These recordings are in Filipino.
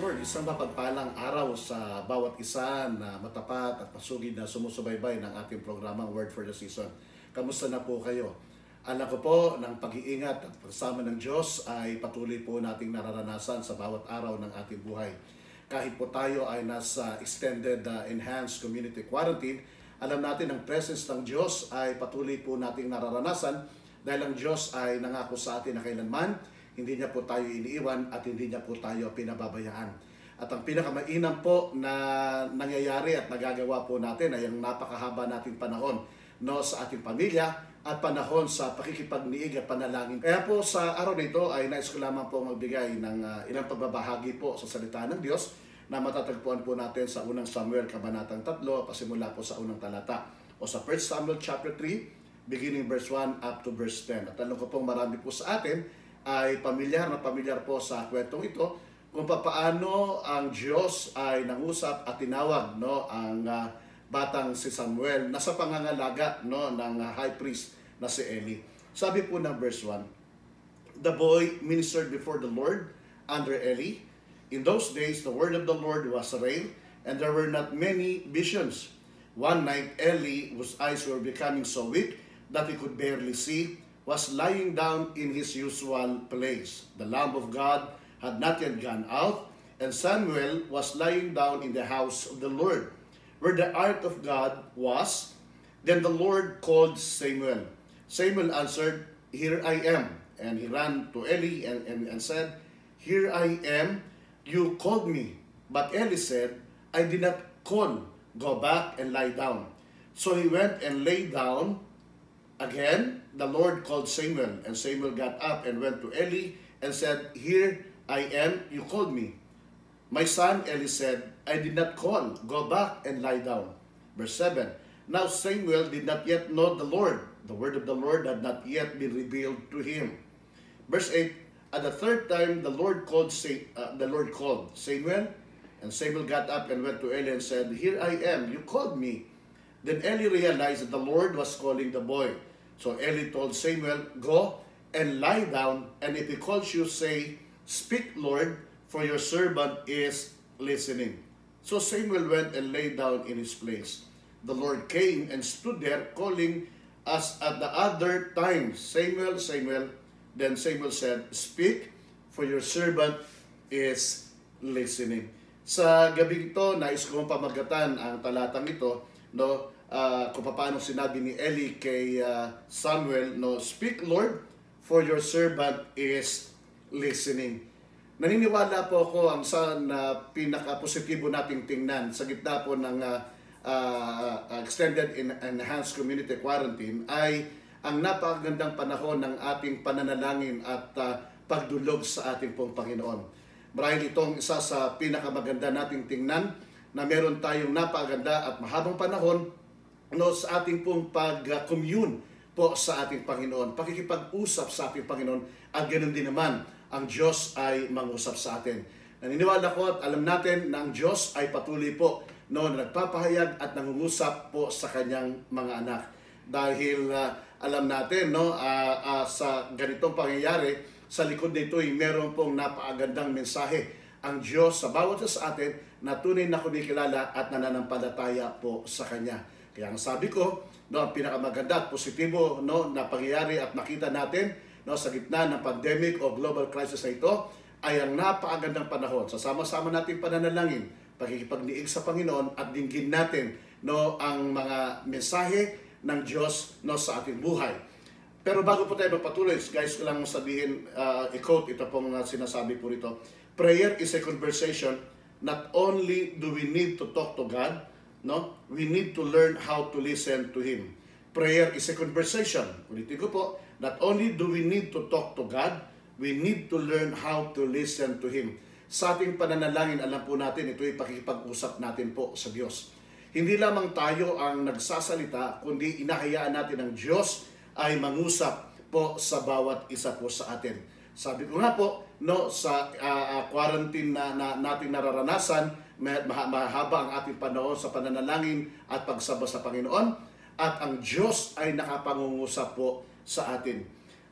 Lord. Isang mapagpalang araw sa bawat isa na matapat at masugid na sumusubaybay ng ating programang Word for the Season. Kamusta na po kayo? Alam ko po ng pag-iingat at pagsama ng Diyos ay patuloy po nating nararanasan sa bawat araw ng ating buhay. Kahit po tayo ay nasa extended uh, enhanced community quarantine, alam natin ang presence ng Diyos ay patuloy po nating nararanasan dahil ang Diyos ay nangako sa atin na kailanman hindi niya po tayo iniiwan at hindi niya po tayo pinababayaan. At ang pinakamainam po na nangyayari at nagagawa po natin ay ang napakahaba nating panahon no, sa ating pamilya at panahon sa pakikipagniig at panalangin. Kaya po sa araw na ay nais ko lamang po magbigay ng uh, ilang pagbabahagi po sa salita ng Diyos na matatagpuan po natin sa unang Samuel Kabanatang 3, pasimula po sa unang talata. O sa 1 Samuel chapter 3, beginning verse 1 up to verse 10. At tanong ko pong marami po sa atin ay pamilyar na pamilyar po sa kwentong ito kung paano ang Diyos ay nangusap at tinawag no ang uh, batang si Samuel na sa pangangalaga no ng uh, high priest na si Eli. Sabi po ng verse 1, The boy ministered before the Lord under Eli. In those days, the word of the Lord was rare, and there were not many visions. One night, Eli, whose eyes were becoming so weak that he could barely see, was lying down in his usual place. The Lamb of God had not yet gone out, and Samuel was lying down in the house of the Lord, where the ark of God was. Then the Lord called Samuel. Samuel answered, Here I am. And he ran to Eli and, and, and said, Here I am, you called me. But Eli said, I did not call, go back and lie down. So he went and lay down Again, the Lord called Samuel, and Samuel got up and went to Eli and said, Here I am, you called me. My son, Eli said, I did not call, go back and lie down. Verse 7, Now Samuel did not yet know the Lord. The word of the Lord had not yet been revealed to him. Verse 8, At the third time, the Lord called, uh, the Lord called Samuel, and Samuel got up and went to Eli and said, Here I am, you called me. Then Eli realized that the Lord was calling the boy. So Eli told Samuel, Go and lie down, and if he calls you, say, Speak, Lord, for your servant is listening. So Samuel went and lay down in his place. The Lord came and stood there, calling as at the other times, Samuel, Samuel. Then Samuel said, Speak, for your servant is listening. Sa gabi ito, nais kong pamagatan ang talatang ito, no? Uh, kung paano sinabi ni Eli kay uh, Samuel, no, Speak Lord, for your servant is listening. Naniniwala po ako ang sa na pinaka-positibo nating tingnan sa gitna po ng uh, uh, extended in enhanced community quarantine ay ang napakagandang panahon ng ating pananalangin at uh, pagdulog sa ating pong Panginoon. Marahil itong isa sa pinakamaganda nating tingnan na meron tayong napakaganda at mahabang panahon no, sa ating pong pag-commune po sa ating Panginoon, pakikipag-usap sa ating Panginoon, at ganoon din naman, ang Diyos ay mangusap sa atin. Naniniwala ko at alam natin na ang Diyos ay patuloy po no, na nagpapahayag at nangungusap po sa kanyang mga anak. Dahil uh, alam natin no, uh, uh, sa ganitong pangyayari, sa likod nito ay meron pong napakagandang mensahe ang Diyos sa bawat sa atin na tunay na kunikilala at nananampalataya po sa Kanya. Kaya ang sabi ko, no, ang pinakamaganda at positibo no, na pangyayari at nakita natin no, sa gitna ng pandemic o global crisis na ito ay ang napakagandang panahon. Sasama-sama natin pananalangin, pagkikipagniig sa Panginoon at dinggin natin no, ang mga mensahe ng Diyos no, sa ating buhay. Pero bago po tayo magpatuloy, guys, ko lang sabihin, uh, i-quote ito pong uh, sinasabi po rito. Prayer is a conversation. Not only do we need to talk to God, no? We need to learn how to listen to Him. Prayer is a conversation. Ulitin ko po, not only do we need to talk to God, we need to learn how to listen to Him. Sa ating pananalangin, alam po natin, ito ay pakikipag-usap natin po sa Diyos. Hindi lamang tayo ang nagsasalita, kundi inahayaan natin ang Diyos ay mangusap po sa bawat isa po sa atin. Sabi ko nga po, no, sa uh, quarantine na, na natin nararanasan, mahaba ang ating panahon sa pananalangin at pagsaba sa Panginoon at ang Diyos ay nakapangungusap po sa atin.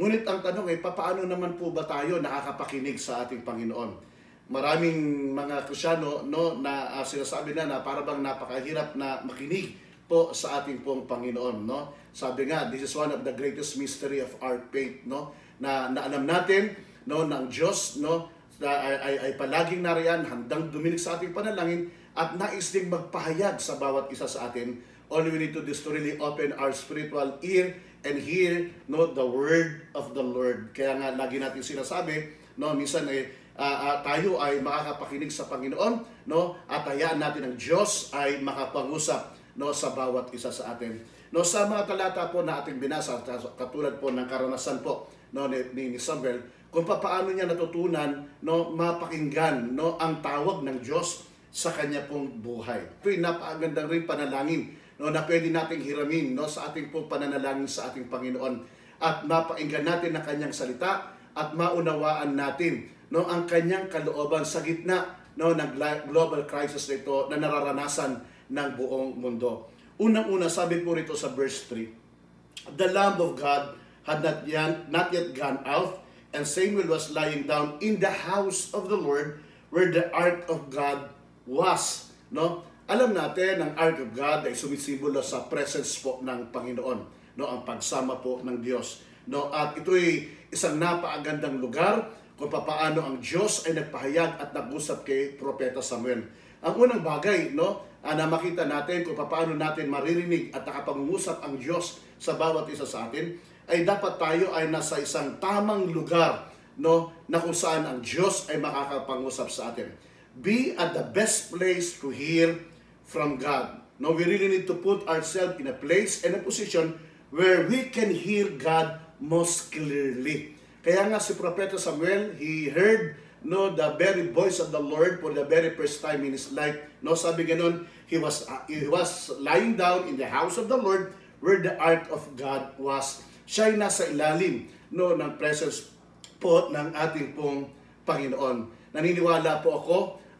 Ngunit ang tanong ay, paano naman po ba tayo nakakapakinig sa ating Panginoon? maraming mga Krisyano no na uh, sinasabi na na para bang napakahirap na makinig po sa ating pong Panginoon no sabi nga this is one of the greatest mystery of our faith no na, na alam natin no ng Diyos no ay, ay, ay palaging nariyan handang duminig sa ating panalangin at nais ding magpahayag sa bawat isa sa atin all we need to do is to really open our spiritual ear and hear no the word of the Lord kaya nga lagi natin sinasabi no minsan ay uh, uh, tayo ay makakapakinig sa Panginoon no at hayaan natin ang Diyos ay makapangusap no sa bawat isa sa atin. No sa mga talata po na ating binasa katulad po ng karanasan po no ni, ni Samuel kung paano niya natutunan no mapakinggan no ang tawag ng Diyos sa kanya pong buhay. Ito'y napakagandang rin panalangin no na pwede nating hiramin no sa ating pong pananalangin sa ating Panginoon at mapakinggan natin ang kanyang salita at maunawaan natin no ang kanyang kalooban sa gitna no ng global crisis nito na nararanasan ng buong mundo. Unang-una sabi po rito sa verse 3, The Lamb of God had not yet, not yet gone out, and Samuel was lying down in the house of the Lord where the ark of God was. No? Alam natin, ang ark of God ay sumisimbolo sa presence po ng Panginoon, no? ang pagsama po ng Diyos. No? At ito'y isang napakagandang lugar kung paano ang Diyos ay nagpahayag at nag-usap kay Propeta Samuel. Ang unang bagay no, uh, na makita natin kung paano natin maririnig at nakapangungusap ang Diyos sa bawat isa sa atin, ay dapat tayo ay nasa isang tamang lugar no, na kung saan ang Diyos ay makakapangusap sa atin. Be at the best place to hear from God. No, we really need to put ourselves in a place and a position where we can hear God most clearly. Kaya nga si Propeta Samuel, he heard no the very voice of the Lord for the very first time in his life. No sabi ganoon, he was uh, he was lying down in the house of the Lord where the ark of God was. Siya ay nasa ilalim no ng presence po ng ating pong Panginoon. Naniniwala po ako,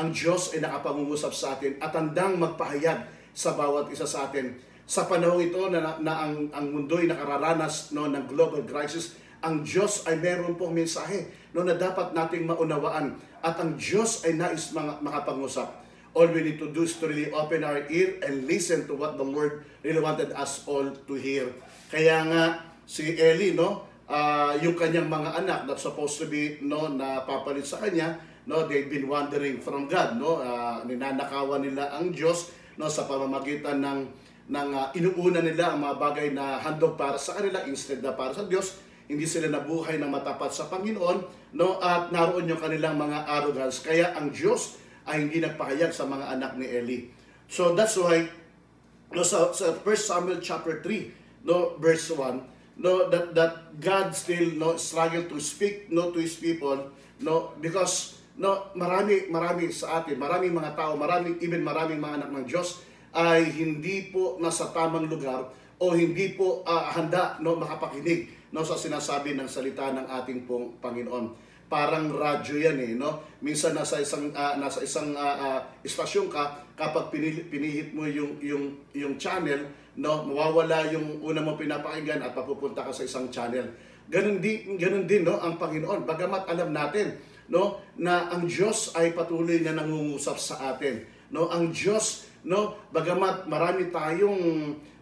ang Diyos ay nakapangungusap sa atin at handang magpahayag sa bawat isa sa atin. Sa panahon ito na, na ang, ang mundo ay nakararanas no, ng global crisis, ang Diyos ay meron pong mensahe no, na dapat nating maunawaan at ang Diyos ay nais mga, makapangusap. All we need to do is to really open our ear and listen to what the Lord really wanted us all to hear. Kaya nga si Eli, no, uh, yung kanyang mga anak that supposed to be no napapalit sa kanya, no, they've been wandering from God, no, uh, ninanakawan nila ang Diyos no sa pamamagitan ng ng uh, inuuna nila ang mga bagay na handog para sa kanila instead na para sa Diyos hindi sila nabuhay ng matapat sa Panginoon, no? At naroon yung kanilang mga arrogance. Kaya ang Diyos ay hindi nagpahayag sa mga anak ni Eli. So that's why no sa, sa 1 Samuel chapter 3, no verse 1, no that that God still no struggle to speak no to his people, no because no marami marami sa atin, maraming mga tao, maraming even maraming mga anak ng Diyos ay hindi po nasa tamang lugar o hindi po uh, handa no makapakinig no sa sinasabi ng salita ng ating pong Panginoon. Parang radyo yan eh, no? Minsan nasa isang uh, nasa isang uh, uh, istasyon ka kapag pinili, pinihit mo yung yung yung channel, no, mawawala yung una mo pinapakinggan at papupunta ka sa isang channel. Ganun din ganun din no ang Panginoon. Bagamat alam natin no na ang Diyos ay patuloy na nangungusap sa atin. No, ang Diyos no bagamat marami tayong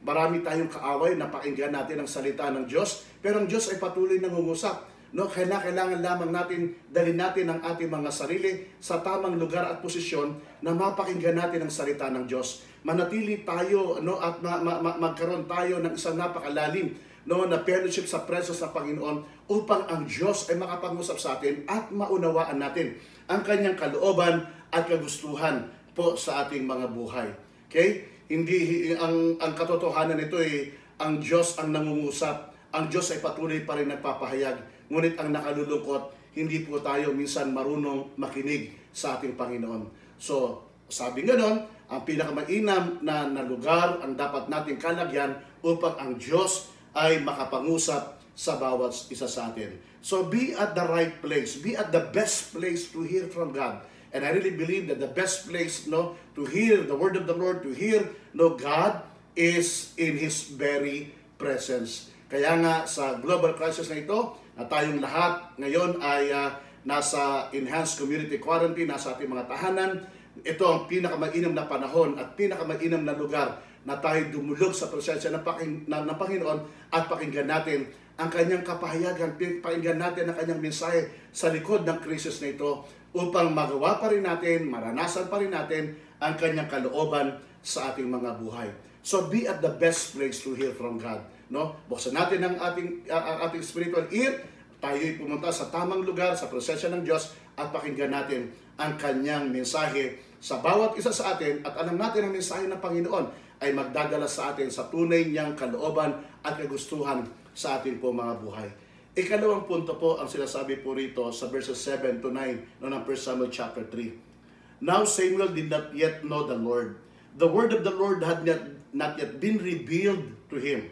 marami tayong kaaway na pakinggan natin ang salita ng Diyos, pero ang Diyos ay patuloy nangungusap. No, kailangan lamang natin dalhin natin ang ating mga sarili sa tamang lugar at posisyon na mapakinggan natin ang salita ng Diyos. Manatili tayo no at ma, ma, ma, magkaroon tayo ng isang napakalalim no na fellowship sa presence ng Panginoon upang ang Diyos ay makapangusap sa atin at maunawaan natin ang kanyang kalooban at kagustuhan po sa ating mga buhay. Okay? Hindi ang ang katotohanan nito ay ang Diyos ang nangungusap. Ang Diyos ay patuloy pa rin nagpapahayag. Ngunit ang nakalulungkot, hindi po tayo minsan marunong makinig sa ating Panginoon. So, sabi nga nun, ang pinakamainam na, na lugar ang dapat nating kalagyan upang ang Diyos ay makapangusap sa bawat isa sa atin. So be at the right place. Be at the best place to hear from God. And I really believe that the best place no, to hear the word of the Lord, to hear no, God is in His very presence. Kaya nga sa global crisis na ito, na tayong lahat ngayon ay uh, nasa enhanced community quarantine, nasa ating mga tahanan. Ito ang pinakamainam na panahon at pinakamainam na lugar na tayo dumulog sa presensya ng, Paking, ng, ng Panginoon at pakinggan natin ang kanyang kapahayagan, pakinggan natin ang kanyang mensahe sa likod ng krisis na ito upang magawa pa rin natin, maranasan pa rin natin ang kanyang kalooban sa ating mga buhay. So be at the best place to hear from God. No? Buksan natin ang ating, uh, ating spiritual ear, tayo'y pumunta sa tamang lugar, sa presensya ng Diyos, at pakinggan natin ang kanyang mensahe sa bawat isa sa atin at alam natin ang mensahe ng Panginoon ay magdadala sa atin sa tunay niyang kalooban at kagustuhan sa ating po mga buhay. Ikalawang punto po ang sinasabi po rito sa verses 7 to 9 no, ng 1 Samuel chapter 3. Now Samuel did not yet know the Lord. The word of the Lord had not, not yet been revealed to him.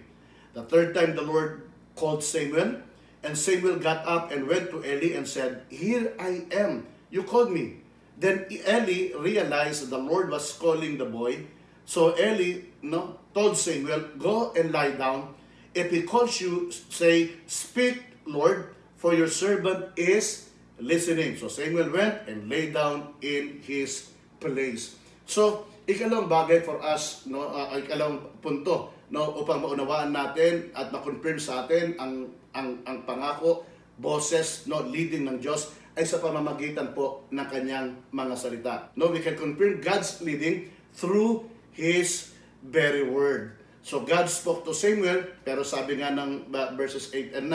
The third time the Lord called Samuel, and Samuel got up and went to Eli and said, Here I am, you called me. Then Eli realized the Lord was calling the boy. So Eli no, told Samuel, Go and lie down. If he calls you, say, Speak, Lord, for your servant is listening. So Samuel went and lay down in his place. So, ikalawang bagay for us, no, uh, ikalawang punto, no, upang maunawaan natin at ma-confirm sa atin ang ang ang pangako, boses, no, leading ng Diyos ay sa pamamagitan po ng kanyang mga salita. No, we can confirm God's leading through His very word. So God spoke to Samuel, pero sabi nga ng verses 8 and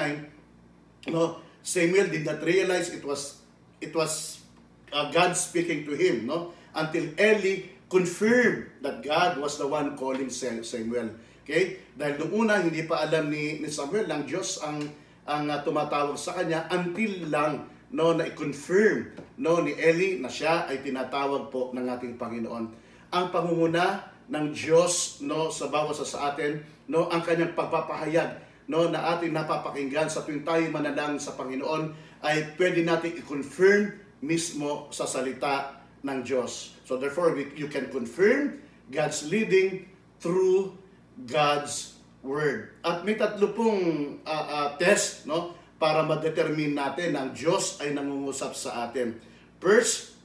9, no, Samuel did not realize it was it was uh, God speaking to him, no? Until Eli confirmed that God was the one calling Samuel. Okay? Dahil nung una hindi pa alam ni, ni Samuel lang Diyos ang ang uh, tumatawag sa kanya until lang no na i-confirm no ni Eli na siya ay tinatawag po ng ating Panginoon. Ang pangunguna ng Diyos no sa bawat sa atin no ang kanyang pagpapahayag no na ating napapakinggan sa tuwing tayo manalangin sa Panginoon ay pwede natin i-confirm mismo sa salita ng Diyos. So therefore we, you can confirm God's leading through God's word. At may tatlo pong uh, uh, test no para ma-determine natin na ang Diyos ay nangungusap sa atin. First,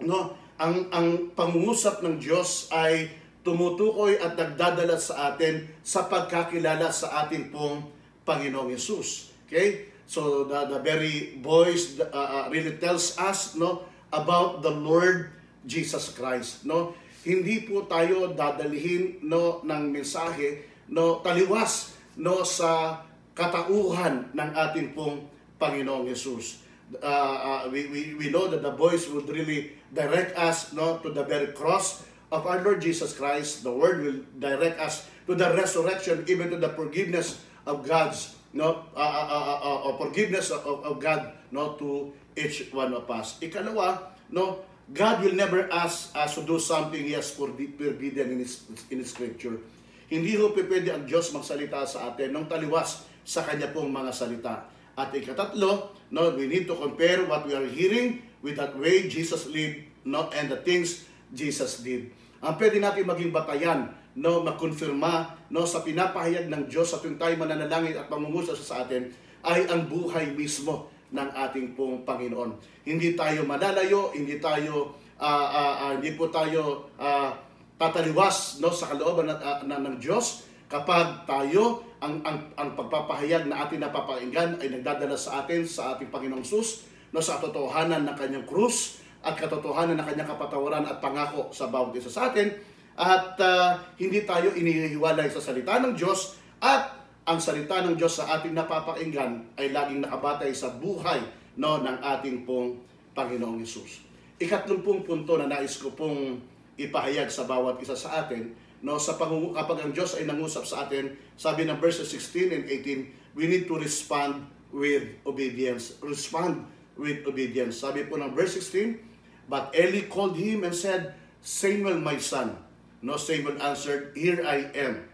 no, ang ang pangungusap ng Diyos ay tumutukoy at nagdadala sa atin sa pagkakilala sa ating pong Panginoong Yesus. Okay? So the, the very voice uh, really tells us no about the Lord Jesus Christ, no? Hindi po tayo dadalhin no ng mensahe no taliwas no sa katauhan ng ating pong Panginoong Yesus. Uh, uh, we, we, we know that the voice would really direct us no to the very cross of our Lord Jesus Christ, the Word will direct us to the resurrection, even to the forgiveness of God's no uh, uh, uh, uh, uh, forgiveness of, of God no to each one of us. Ikalawa, no God will never ask us to do something He has forbidden in His, in His Scripture. Hindi ho pwede ang Diyos magsalita sa atin ng taliwas sa Kanya pong mga salita. At ikatatlo, no, we need to compare what we are hearing with that way Jesus lived no, and the things Jesus did. Ang pwede natin maging batayan, no, makonfirma no, sa pinapahayag ng Diyos sa tuwing tayo mananalangin at pamumusa sa atin ay ang buhay mismo ng ating pong Panginoon. Hindi tayo malalayo, hindi tayo uh, uh, uh, hindi po tayo uh, tataliwas no sa kalooban ng, uh, ng Diyos kapag tayo ang, ang ang pagpapahayag na ating napapakinggan ay nagdadala sa atin sa ating Panginoong Sus no sa katotohanan ng kanyang krus at katotohanan ng kanyang kapatawaran at pangako sa bawat isa sa atin at uh, hindi tayo inihiwalay sa salita ng Diyos at ang salita ng Diyos sa ating napapakinggan ay laging nakabatay sa buhay no, ng ating pong Panginoong Yesus. Ikatlumpung punto na nais ko pong ipahayag sa bawat isa sa atin, no, sa pangungu kapag ang Diyos ay nangusap sa atin, sabi ng verses 16 and 18, we need to respond with obedience. Respond with obedience. Sabi po ng verse 16, But Eli called him and said, Samuel, my son. No, Samuel answered, Here I am.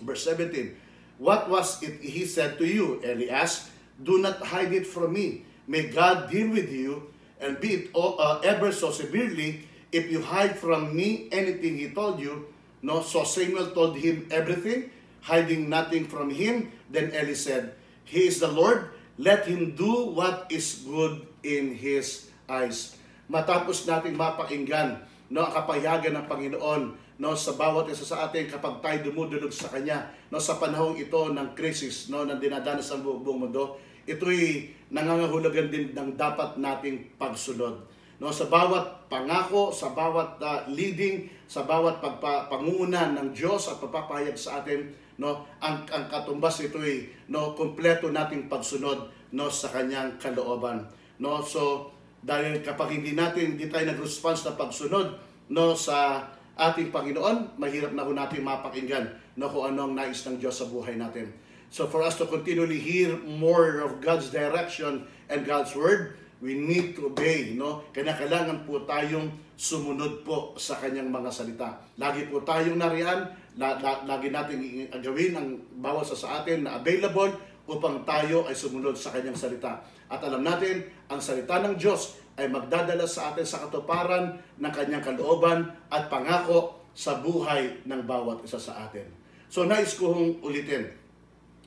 Verse 17, What was it he said to you? Eli asked, Do not hide it from me. May God deal with you, and be it uh, ever so severely, if you hide from me anything he told you. No, so Samuel told him everything, hiding nothing from him. Then Eli said, He is the Lord, let him do what is good in His eyes. Matapos nating mapakinggan no, ang kapayagan ng Panginoon no, sa bawat isa sa atin kapag tayo dumudulog sa Kanya no, sa panahong ito ng krisis no, na dinadanas ang buong, mundo, ito'y nangangahulugan din ng dapat nating pagsunod. No, sa bawat pangako, sa bawat uh, leading, sa bawat pagpa, pangunguna ng Diyos at pagpapahayag sa atin, no, ang, ang katumbas nito ay no, kompleto nating pagsunod no, sa kanyang kalooban. No, so, dahil kapag hindi natin, hindi tayo nag-response na pagsunod no, sa ating Panginoon, mahirap na ho natin mapakinggan no, kung anong nais ng Diyos sa buhay natin. So for us to continually hear more of God's direction and God's Word, we need to obey, no? Kaya kailangan po tayong sumunod po sa kanyang mga salita. Lagi po tayong nariyan, la, la, lagi natin gawin ang bawat sa, sa atin na available upang tayo ay sumunod sa kanyang salita. At alam natin, ang salita ng Diyos ay magdadala sa atin sa katuparan ng kanyang kalooban at pangako sa buhay ng bawat isa sa atin. So nais ko hong ulitin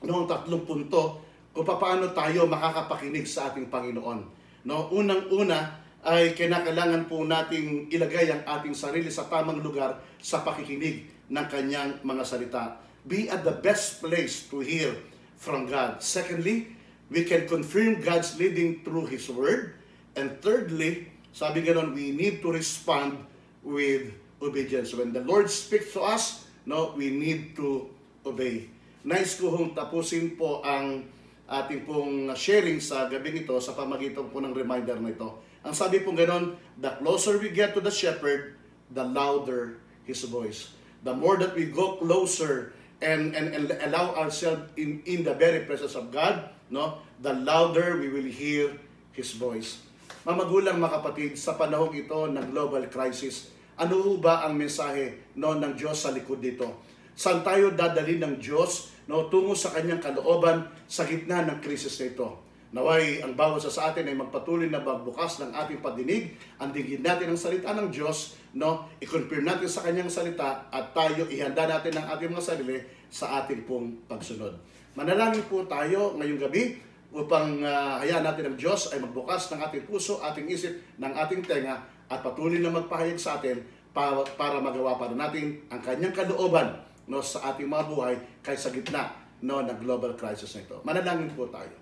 noong tatlong punto kung paano tayo makakapakinig sa ating Panginoon. No, unang-una ay kinakailangan po nating ilagay ang ating sarili sa tamang lugar sa pakikinig ng kanyang mga salita. Be at the best place to hear from God. Secondly, we can confirm God's leading through His Word. And thirdly, sabi ganon, we need to respond with obedience. When the Lord speaks to us, no, we need to obey. Nice ko hong tapusin po ang ating pong sharing sa gabi ito sa pamagitan po ng reminder na ito. Ang sabi po ganon, the closer we get to the shepherd, the louder his voice. The more that we go closer and, and, and allow ourselves in, in the very presence of God, no, the louder we will hear his voice. Mamagulang mga kapatid, sa panahong ito ng global crisis, ano ba ang mensahe no, ng Diyos sa likod dito? Saan tayo dadali ng Diyos no, tungo sa kanyang kalooban sa gitna ng krisis na ito. Naway ang bawat sa, atin ay magpatuloy na magbukas ng ating padinig, ang digin natin ang salita ng Diyos, no, i-confirm natin sa kanyang salita at tayo ihanda natin ang ating mga sarili sa ating pong pagsunod. Manalangin po tayo ngayong gabi upang uh, hayaan natin ang Diyos ay magbukas ng ating puso, ating isip, ng ating tenga at patuloy na magpahayag sa atin para, para magawa para natin ang kanyang kalooban no, sa ating mga buhay kahit sa gitna no, ng global crisis na ito. Manalangin po tayo.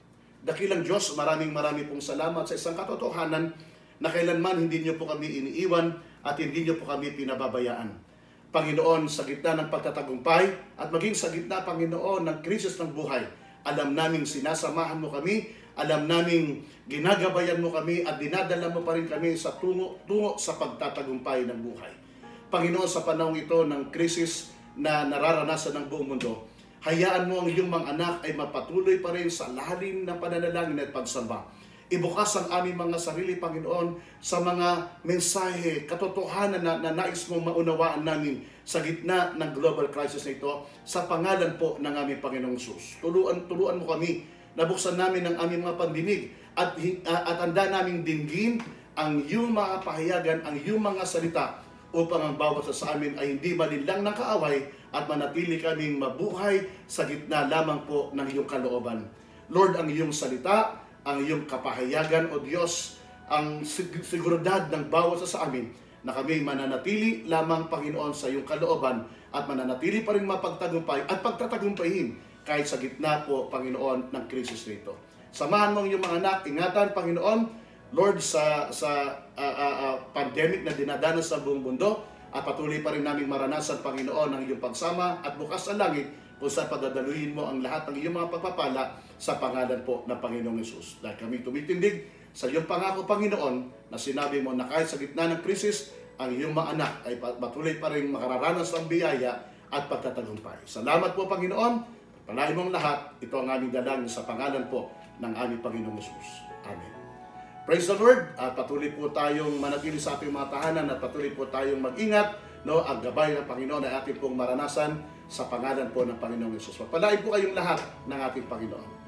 Dakilang Diyos, maraming maraming pong salamat sa isang katotohanan na kailanman hindi niyo po kami iniiwan at hindi niyo po kami pinababayaan. Panginoon, sa gitna ng pagtatagumpay at maging sa gitna, Panginoon, ng krisis ng buhay, alam naming sinasamahan mo kami, alam naming ginagabayan mo kami at dinadala mo pa rin kami sa tungo, tungo sa pagtatagumpay ng buhay. Panginoon, sa panahong ito ng krisis na nararanasan ng buong mundo, hayaan mo ang iyong mga anak ay mapatuloy pa rin sa lalim ng pananalangin at pagsamba. Ibukas ang aming mga sarili, Panginoon, sa mga mensahe, katotohanan na, na nais mong maunawaan namin sa gitna ng global crisis na ito sa pangalan po ng aming Panginoong Sus. Tuluan, tuluan mo kami, nabuksan namin ang aming mga pandinig at, at handa naming dinggin ang iyong mga pahayagan, ang iyong mga salita upang ang bawat sa amin ay hindi malinlang ng kaaway at manatili kaming mabuhay sa gitna lamang po ng iyong kalooban. Lord, ang iyong salita, ang iyong kapahayagan o Diyos, ang seguridad ng bawat sa amin na kami mananatili lamang Panginoon sa iyong kalooban at mananatili pa rin mapagtagumpay at pagtatagumpayin kahit sa gitna po, Panginoon, ng krisis nito. Samahan mo ang iyong mga anak, ingatan, Panginoon, Lord, sa, sa uh, uh, pandemic na dinadanas sa buong mundo, at patuloy pa rin naming maranasan, Panginoon, ang iyong pagsama at bukas ang langit kung saan padadaluhin mo ang lahat ng iyong mga pagpapala sa pangalan po ng Panginoong Yesus. Dahil kami tumitindig sa iyong pangako, Panginoon, na sinabi mo na kahit sa gitna ng krisis, ang iyong mga anak ay patuloy pa rin makararanas ng biyaya at pagtatagumpay. Salamat po, Panginoon. Palahin mong lahat. Ito ang aming dalangin sa pangalan po ng aming Panginoong Yesus. Amen. Praise the Lord! At patuloy po tayong manatili sa ating mga tahanan at patuloy po tayong mag-ingat. No, ang gabay ng Panginoon ay ating pong maranasan sa pangalan po ng Panginoong Yesus. Pagpalain po kayong lahat ng ating Panginoon.